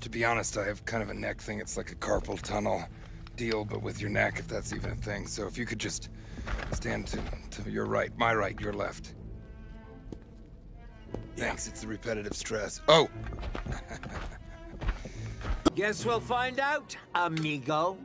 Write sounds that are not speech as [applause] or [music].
To be honest, I have kind of a neck thing. It's like a carpal tunnel deal, but with your neck, if that's even a thing. So if you could just stand to, to your right, my right, your left. Thanks, it's the repetitive stress. Oh! [laughs] Guess we'll find out, amigo.